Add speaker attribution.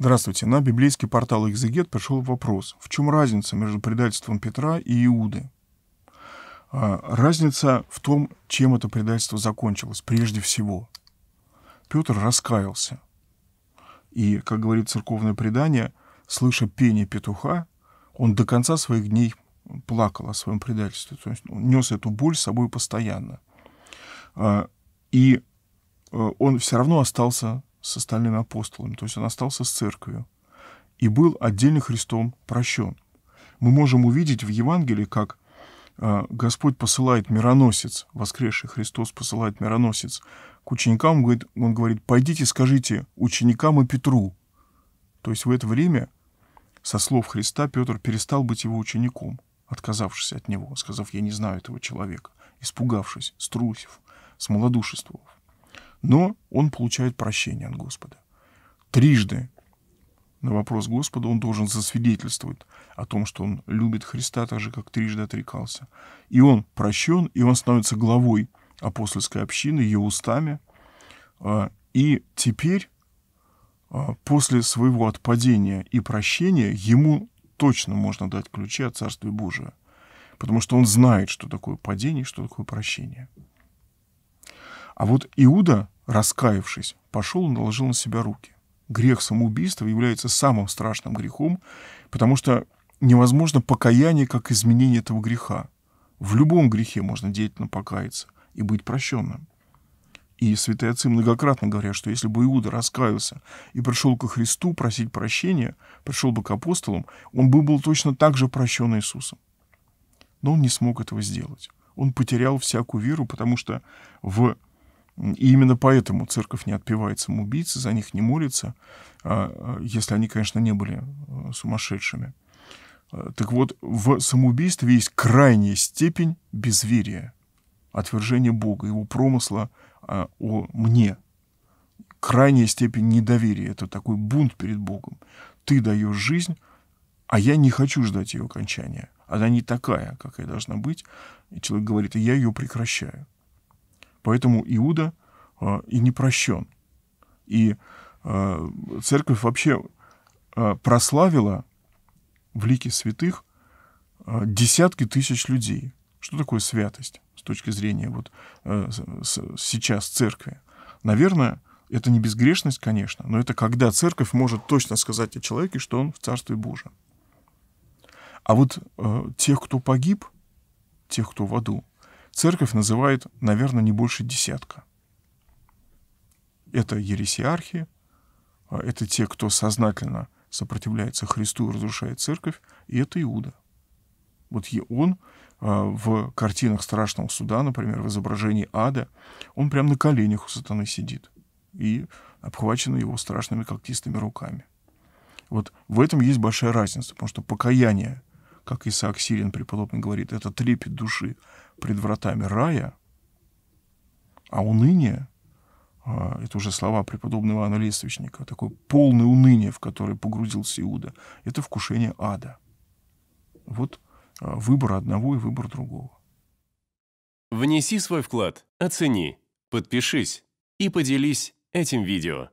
Speaker 1: Здравствуйте. На библейский портал «Экзегет» пришел вопрос. В чем разница между предательством Петра и Иуды? А, разница в том, чем это предательство закончилось, прежде всего. Петр раскаялся. И, как говорит церковное предание, слыша пение петуха, он до конца своих дней плакал о своем предательстве. То есть он нес эту боль с собой постоянно. А, и э, он все равно остался с остальными апостолами, то есть он остался с церковью и был отдельно Христом прощен. Мы можем увидеть в Евангелии, как а, Господь посылает мироносец, воскресший Христос посылает мироносец к ученикам, он говорит, он говорит, пойдите скажите ученикам и Петру. То есть в это время, со слов Христа, Петр перестал быть его учеником, отказавшись от него, сказав, я не знаю этого человека, испугавшись, струсив, смолодушествовав. Но он получает прощение от Господа. Трижды на вопрос Господа он должен засвидетельствовать о том, что он любит Христа так же, как трижды отрекался. И он прощен, и он становится главой апостольской общины, ее устами. А, и теперь, а, после своего отпадения и прощения, ему точно можно дать ключи от Царствия Божия. Потому что он знает, что такое падение, что такое прощение. А вот Иуда, раскаявшись, пошел и наложил на себя руки. Грех самоубийства является самым страшным грехом, потому что невозможно покаяние как изменение этого греха. В любом грехе можно деятельно покаяться и быть прощенным. И святые отцы многократно говорят, что если бы Иуда раскаялся и пришел ко Христу просить прощения, пришел бы к апостолам, он бы был точно так же прощен Иисусом. Но он не смог этого сделать. Он потерял всякую веру, потому что в... И именно поэтому церковь не отпевает самоубийцы, за них не молится, а, а, если они, конечно, не были э, сумасшедшими. Так вот, в самоубийстве есть крайняя степень безверия, отвержения Бога, его промысла а, о мне. Крайняя степень недоверия — это такой бунт перед Богом. Ты даешь жизнь, а я не хочу ждать ее окончания. Она не такая, какая должна быть. И человек говорит, я ее прекращаю. Поэтому Иуда а, и не прощен. И а, церковь вообще а, прославила в лике святых десятки тысяч людей. Что такое святость с точки зрения вот сейчас церкви? Наверное, это не безгрешность, конечно, но это когда церковь может точно сказать о человеке, что он в Царстве Божьем. А вот э, тех, кто погиб, тех, кто в аду, церковь называет, наверное, не больше десятка. Это ересиархи, это те, кто сознательно сопротивляется Христу и разрушает церковь, и это Иуда. Вот он а, в картинах страшного суда, например, в изображении ада, он прямо на коленях у сатаны сидит и обхвачен его страшными когтистыми руками. Вот в этом есть большая разница, потому что покаяние, как Исаак Сирин преподобный говорит, это трепет души пред вратами рая, а уныние а, это уже слова преподобного Иоанна Лествичника, такое полное уныние, в которое погрузился Иуда, это вкушение ада. Вот а, выбор одного и выбор другого.
Speaker 2: Внеси свой вклад, оцени, подпишись и поделись этим видео.